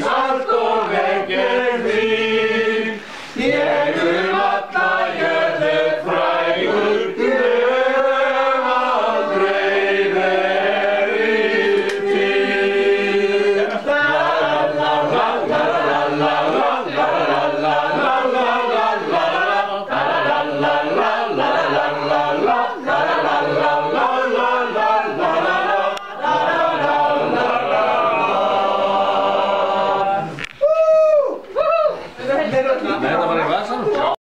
Santo Yeah, ¿Me vas a tomar el vaso?